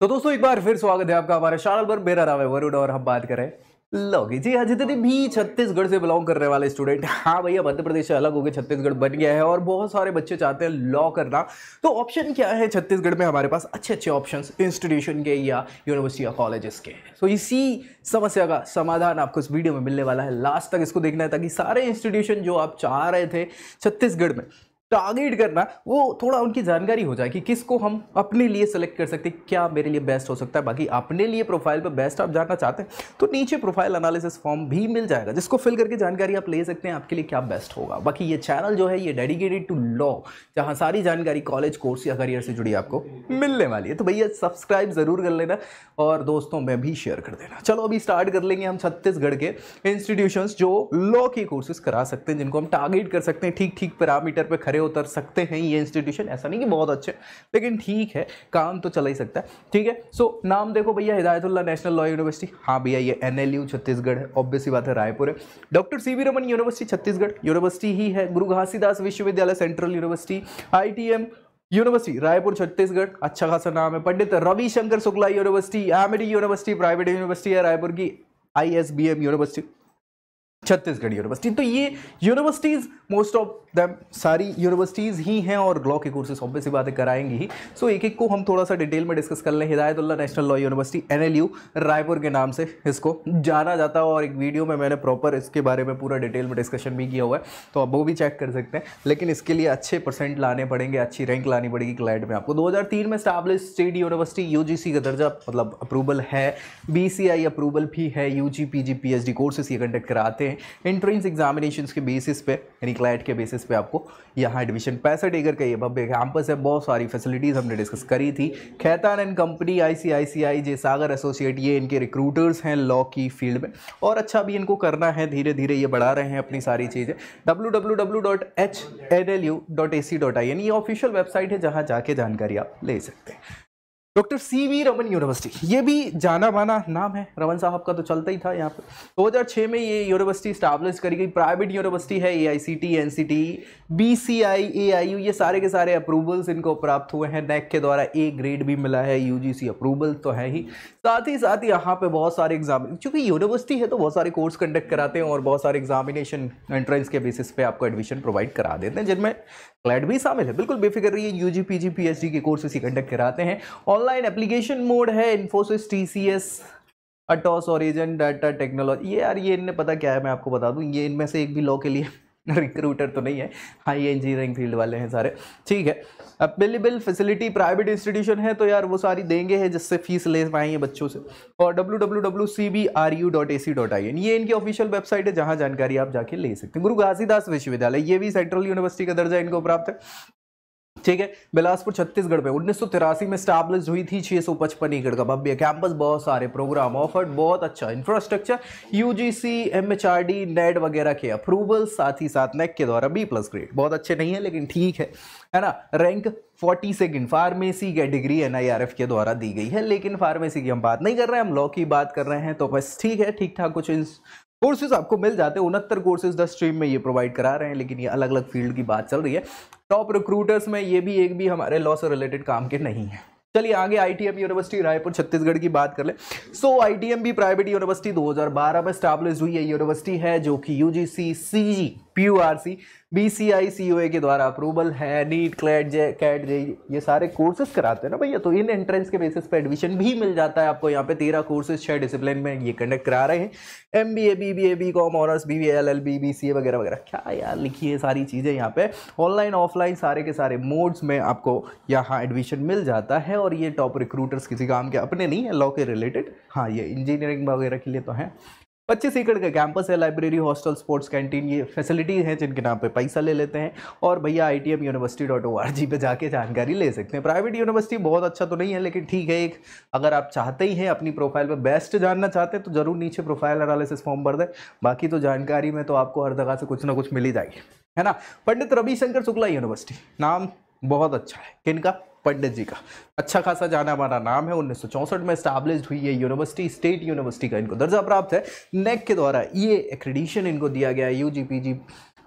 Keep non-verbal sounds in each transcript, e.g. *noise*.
तो दोस्तों, एक बार फिर स्वागत है आपका हमारे चैनल पर। मेरा नाम वरुण और हम बात करें लोगी जी हाँ जितने भी छत्तीसगढ़ से बिलोंग करने वाले स्टूडेंट हाँ भैया, मध्य प्रदेश से अलग हो गए छत्तीसगढ़ बन गया है और बहुत सारे बच्चे चाहते हैं लॉ करना। तो ऑप्शन क्या है छत्तीसगढ़ में हमारे पास? अच्छे अच्छे ऑप्शन इंस्टीट्यूशन के या यूनिवर्सिटी या कॉलेजेस के। तो इसी समस्या का समाधान आपको इस वीडियो में मिलने वाला है। लास्ट तक इसको देखना है ताकि सारे इंस्टीट्यूशन जो आप चाह रहे थे छत्तीसगढ़ में टारगेट करना, वो थोड़ा उनकी जानकारी हो जाए कि किसको हम अपने लिए सेलेक्ट कर सकते क्या मेरे लिए बेस्ट हो सकता है, बाकी अपने लिए प्रोफ़ाइल पर बेस्ट आप जानना चाहते हैं तो नीचे प्रोफ़ाइल एनालिसिस फॉर्म भी मिल जाएगा, जिसको फिल करके जानकारी आप ले सकते हैं, आपके लिए क्या बेस्ट होगा। बाकी ये चैनल जो है, ये डेडिकेटेड टू लॉ जहाँ सारी जानकारी कॉलेज कोर्स या करियर से जुड़ी आपको मिलने वाली है। तो भैया सब्सक्राइब ज़रूर कर लेना और दोस्तों, में भी शेयर कर देना। चलो, अभी स्टार्ट कर लेंगे हम छत्तीसगढ़ के इंस्टीट्यूशंस जो लॉ के कोर्सेज करा सकते हैं, जिनको हम टारगेट कर सकते हैं ठीक ठीक पैरामीटर पर खड़े उतर सकते हैं ये इंस्टीट्यूशन ऐसा नहीं कि बहुत अच्छे, लेकिन ठीक है, काम तो चला ही सकता है, ठीक है? सो नाम देखो भैया हिदायतुल्ला नेशनल लॉ यूनिवर्सिटी हाँ भैया, ये एनएलयू छत्तीसगढ़ है ऑब्वियसली बात है, रायपुर है। Doctor C V Raman university Chhattisgarh university ही है, गुरु घासीदास विश्वविद्यालय central university I university Raipur, Chhattisgarh अच्छा खासा नाम है, Pandit Ravishankar Shukla university Amity university private university है, रायपुर की आई यूनिवर्सिटी छत्तीसगढ़ यूनिवर्सिटी तो ये यूनिवर्सिटीज़ मोस्ट ऑफ़ दैम सारी यूनिवर्सिटीज़ ही हैं और लॉ के कोर्सेज ऑब्वियसली बातें कराएँगी ही। सो एक एक को हम थोड़ा सा डिटेल में डिस्कस कर लें। Hidayatullah national law university NLU Raipur के नाम से इसको जाना जाता है और एक वीडियो में मैंने प्रॉपर इसके बारे में पूरा डिटेल में डिस्कशन भी किया हुआ है। तो आप वो भी चेक कर सकते हैं। लेकिन इसके लिए अच्छे परसेंट लाने पड़ेंगे, अच्छी रैंक लानी पड़ेगी क्लाइड में आपको। दो में स्टैब्लिश स्टेट यूनिवर्सिटी यू का दर्जा मतलब अप्रूवल है। बी अप्रूवल भी है। U G P G P H D courses ये कंडक्ट कराते हैं। एंट्रेंस एग्जामिनेशन के बेसिस पे, यानी क्लाइट के बेसिस पे आपको यहाँ एडमिशन पैंसठ एकड़ का ये भव्य कैंपस है, बहुत सारी फैसिलिटीज़ हमने डिस्कस करी थी। Khaitan and company I J Sagar associate ये इनके रिक्रूटर्स हैं लॉ की फ़ील्ड में। और अच्छा भी इनको करना है धीरे धीरे ये बढ़ा रहे हैं अपनी सारी चीज़ें। डब्ल्यू ये ऑफिशियल वेबसाइट है जहाँ जाके जानकारी आप ले सकते हैं। Doctor C V Raman university, ये भी जाना माना नाम है। रमन साहब का तो चलता ही था यहाँ पे। 2006 में ये यूनिवर्सिटी स्टैब्लिश करी गई। प्राइवेट यूनिवर्सिटी है A I C T N C T B C I A I U ये सारे के सारे अप्रूवल्स इनको प्राप्त हुए हैं। नैक के द्वारा ए ग्रेड भी मिला है यू जी सी अप्रूवल तो है ही। साथ ही साथ यहाँ पे बहुत सारे एग्ज़ाम क्योंकि यूनिवर्सिटी है तो बहुत सारे कोर्स कंडक्ट कराते हैं और बहुत सारे एग्जामिनेशन एंट्रेंस के बेसिस पे आपको एडमिशन प्रोवाइड करा देते हैं, जिनमें क्लैड भी शामिल है। बिल्कुल बेफिक्र रही है पी एच डी के कोर्सेस ही कंडक्ट कराते हैं। ऑनलाइन एप्लीकेशन मोड है इन्फोसिस टीसीएस अटॉस और एजेंट डाटा टेक्नोलॉजी ये यार, ये इनने पता क्या है, मैं आपको बता दूँ, ये इनमें से एक भी लॉ के लिए *laughs* रिक्रूटर तो नहीं है। हाई इंजीनियरिंग फ़ील्ड वाले हैं सारे। ठीक है अवेलेबल फैसिलिटी प्राइवेट इंस्टीट्यूशन है तो यार वो सारी देंगे हैं, जिससे फ़ीस ले पाएँगे बच्चों से। और W W W C B R U dot A C dot I N ये इनकी ऑफिशियल वेबसाइट है, जहाँ जानकारी आप जाके ले सकते हैं। गुरु घासीदास विश्वविद्यालय, ये भी सेंट्रल यूनिवर्सिटी का दर्जा इनको प्राप्त है। ठीक है, बिलासपुर, छत्तीसगढ़ में उन्नीस सौ तिरासी में स्टैब्लिश हुई थी छह सौ पचपन एकड़ का भव्य कैंपस। बहुत सारे प्रोग्राम ऑफर्ड, बहुत अच्छा इंफ्रास्ट्रक्चर यूजीसी एमएचआरडी नेट वगैरह के अप्रूवल साथ ही साथ नेक के द्वारा बी प्लस ग्रेड बहुत अच्छे नहीं है, लेकिन ठीक है है ना? रैंक फोर्टी सेकेंड फार्मेसी के डिग्री एनआईआरएफ के द्वारा दी गई है, लेकिन फार्मेसी की हम बात नहीं कर रहे हैं, हम लॉ की बात कर रहे हैं तो बस ठीक है ठीक ठाक कुछ कोर्सेज आपको मिल जाते हैं, उनहत्तर कोर्सेज दस स्ट्रीम में ये प्रोवाइड करा रहे हैं, लेकिन ये अलग अलग फ़ील्ड की बात चल रही है। टॉप रिक्रूटर्स में ये भी एक भी हमारे लॉ से रिलेटेड काम के नहीं है। चलिए आगे आईटीएम यूनिवर्सिटी रायपुर, छत्तीसगढ़ की बात कर ले। सो आईटीएम भी प्राइवेट यूनिवर्सिटी 2012 में स्टैब्लिश हुई है यूनिवर्सिटी है जो कि UGC CG PURC B C I C O A के द्वारा अप्रूवल है, नीट, क्लैट जे, कैट जे, ये सारे कोर्सेज कराते हैं ना भैया तो इन एंट्रेंस के बेसिस पे एडमिशन भी मिल जाता है आपको। यहाँ पे तेरह कोर्सेज छः डिसिप्लिन में ये कंडक्ट करा रहे हैं। M B A B B A B com honours B B L L B B C A वगैरह वगैरह। क्या यार लिखी है सारी चीज़ें यहाँ पे? ऑनलाइन ऑफलाइन सारे के सारे मोड्स में आपको यहाँ एडमिशन मिल जाता है और ये टॉप रिक्रूटर्स किसी काम के, अपने नहीं है लॉ के रिलेटेड हाँ ये इंजीनियरिंग वगैरह के लिए तो हैं। पच्चीस एकड़ का कैंपस है लाइब्रेरी हॉस्टल स्पोर्ट्स कैंटीन ये फैसिलिटी हैं जिनके नाम पे पैसा ले लेते हैं। और भैया I T M university dot O R G पर जाके जानकारी ले सकते हैं। प्राइवेट यूनिवर्सिटी बहुत अच्छा तो नहीं है, लेकिन ठीक है एक, अगर आप चाहते ही हैं अपनी प्रोफ़ाइल पर बेस्ट जानना चाहते हैं तो ज़रूर नीचे प्रोफ़ाइल एनालिसिस फॉर्म भर दें। बाकी तो जानकारी में तो आपको हर जगह से कुछ ना कुछ मिल ही जाएगी। है ना? पंडित रविशंकर शुक्ला यूनिवर्सिटी नाम बहुत अच्छा है। किनका? पंडित जी का। अच्छा खासा जाना माना नाम है, उन्नीस सौ चौंसठ में स्टैब्लिश हुई है यूनिवर्सिटी स्टेट यूनिवर्सिटी का इनको दर्जा प्राप्त है। नेक के द्वारा ये एक्रेडिशन इनको दिया गया है U G P G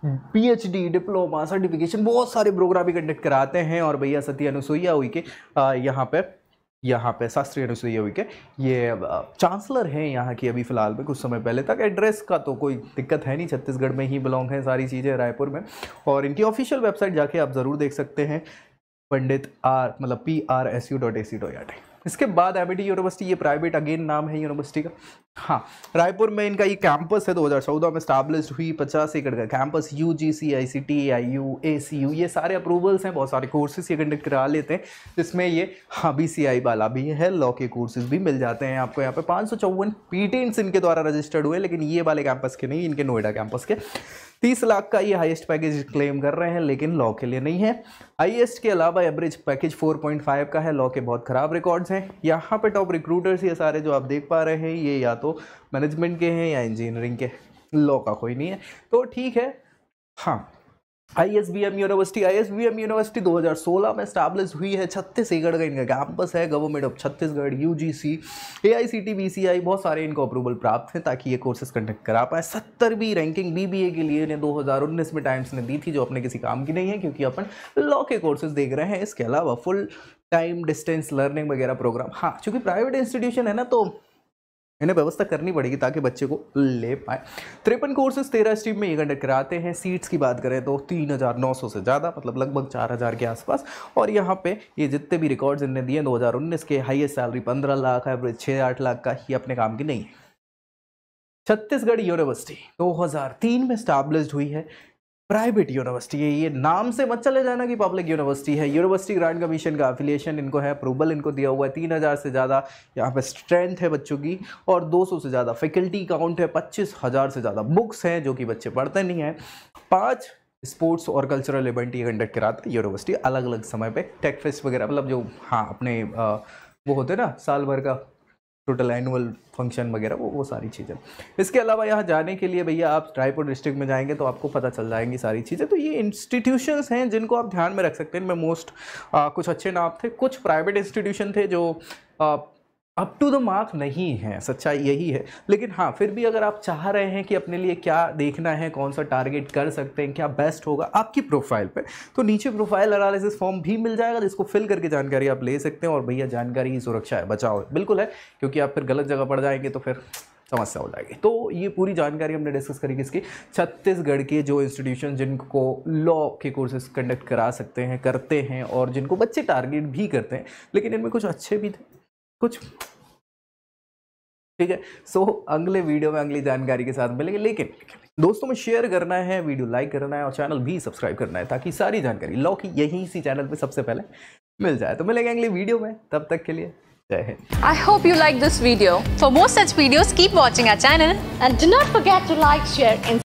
PhD diploma certification बहुत सारे प्रोग्राम भी कंडक्ट कराते हैं। और भैया सती अनुसुईया हुई के यहाँ पे यहाँ पे शास्त्री अनुसुईया हुई के, ये चांसलर हैं यहाँ की अभी फ़िलहाल में, कुछ समय पहले तक। एड्रेस का तो कोई दिक्कत है नहीं, छत्तीसगढ़ में ही बिलोंग है सारी चीज़ें रायपुर में। और इनकी ऑफिशियल वेबसाइट जाके आप ज़रूर देख सकते हैं। पंडित आर मतलब P R S U dot A C dot इसके बाद एम यूनिवर्सिटी ये प्राइवेट अगेन नाम है यूनिवर्सिटी का। हाँ रायपुर में इनका ये कैंपस है 2014 में स्टैब्लिश हुई 50 एकड़ का campus U G C I C T I U A C U ये सारे अप्रूवल्स हैं, बहुत सारे कोर्सेज ये कंडक्ट करा लेते हैं, जिसमें ये हाँ बी सी आई वाला भी है लॉ के कोर्सेज भी मिल जाते हैं आपको यहाँ पे। पाँच सौ चौवन पीटेंट्स इनके द्वारा रजिस्टर्ड हुए, लेकिन ये वाले कैंपस के नहीं, इनके नोएडा कैंपस के। तीस लाख का ये हाईएस्ट पैकेज क्लेम कर रहे हैं, लेकिन लॉ के लिए नहीं है। हाईएस्ट के अलावा एवरेज पैकेज 4.5 का है लॉ के बहुत ख़राब रिकॉर्ड्स हैं। यहाँ पे टॉप रिक्रूटर्स ये सारे जो आप देख पा रहे हैं, ये या तो मैनेजमेंट के हैं या इंजीनियरिंग के लॉ का कोई नहीं है। तो ठीक है। हाँ I S B M university I S B M university 2016 में स्टैब्लिश हुई है छत्तीस एकड़ का इनका कैंपस है government of Chhattisgarh U G C A I C T B C I बहुत सारे इनको अप्रूवल प्राप्त हैं ताकि ये कोर्सेज कंडक्ट करा पाए। सत्तरवीं रैंकिंग बी बी ए के लिए इन्हें 2019 में टाइम्स ने दी थी, जो अपने किसी काम की नहीं है, क्योंकि अपन लॉ के कोर्सेज देख रहे हैं। इसके अलावा फुल टाइम डिस्टेंस लर्निंग वगैरह प्रोग्राम हाँ चूँकि प्राइवेट इंस्टीट्यूशन है ना तो इन्हें व्यवस्था करनी पड़ेगी ताकि बच्चे को ले पाए। तिरपन कोर्सेज तेरह स्ट्रीम में ये कंडक्ट कराते हैं। सीट्स की बात करें तो तीन हज़ार नौ सौ से ज़्यादा मतलब लगभग चार हज़ार के आसपास। और यहाँ पे ये जितने भी रिकॉर्ड्स इन्हें दिए दो हज़ार उन्नीस के हाईएस्ट सैलरी पंद्रह लाख एवरेज छः आठ लाख का ही अपने काम की नहीं। है छत्तीसगढ़ यूनिवर्सिटी 2003 में स्टैब्लिश्ड हुई है। प्राइवेट यूनिवर्सिटी है ये नाम से मत चले जाना कि पब्लिक यूनिवर्सिटी है। यूनिवर्सिटी ग्रांट कमीशन का अफिलिएशन इनको है अप्रूवल इनको दिया हुआ है। तीन हज़ार से ज़्यादा यहाँ पे स्ट्रेंथ है बच्चों की और 200 से ज़्यादा। फैकल्टी काउंट है पच्चीस हज़ार से ज़्यादा। बुक्स हैं जो कि बच्चे पढ़ते नहीं हैं। पाँच स्पोर्ट्स और कल्चरल इवेंट ये कंडक्ट कराता है यूनिवर्सिटी। अलग अलग समय पर टेक फेस्ट वगैरह मतलब जो हाँ अपने आ, वो होते ना साल भर का टोटल एनुअल फ़ंक्शन वगैरह, वो वो सारी चीज़ें। इसके अलावा यहाँ जाने के लिए भैया आप रायपुर डिस्ट्रिक्ट में जाएँगे तो आपको पता चल जाएँगी सारी चीज़ें। तो ये इंस्टीट्यूशंस हैं जिनको आप ध्यान में रख सकते हैं। इनमें मोस्ट कुछ अच्छे नाम थे, कुछ प्राइवेट इंस्टीट्यूशन थे जो अप टू द मार्क नहीं है, सच्चाई यही है। लेकिन हाँ फिर भी अगर आप चाह रहे हैं कि अपने लिए क्या देखना है, कौन सा टारगेट कर सकते हैं, क्या बेस्ट होगा आपकी प्रोफ़ाइल पे तो नीचे प्रोफ़ाइल एनालिसिस फॉर्म भी मिल जाएगा जिसको फिल करके जानकारी आप ले सकते हैं और भैया जानकारी की सुरक्षा है बचाओ बिल्कुल है, क्योंकि आप फिर गलत जगह पड़ जाएँगे तो फिर समस्या हो जाएगी। तो ये पूरी जानकारी हमने डिस्कस करी किसकी? छत्तीसगढ़ के जो इंस्टीट्यूशन जिनको लॉ के कोर्सेज कंडक्ट करा सकते हैं, करते हैं और जिनको बच्चे टारगेट भी करते हैं, लेकिन इनमें कुछ अच्छे भी थे। कुछ ठीक है। सो अगले वीडियो में अगली जानकारी के साथ मिलेंगे। लेकिन दोस्तों में शेयर करना है वीडियो लाइक करना है और चैनल भी सब्सक्राइब करना है ताकि सारी जानकारी लॉ की यही इसी चैनल पे सबसे पहले मिल जाए। तो मिलेंगे अगले वीडियो में। तब तक के लिए जय Hind. I hope you like this video for more such videos keep watching our channel and not forget to like, share, and